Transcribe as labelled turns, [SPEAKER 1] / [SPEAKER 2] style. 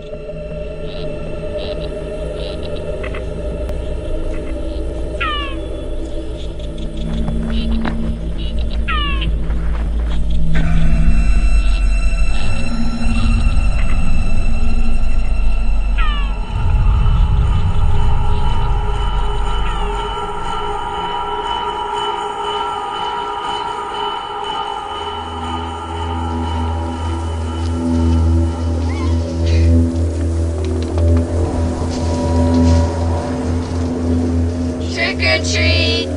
[SPEAKER 1] Thank Country.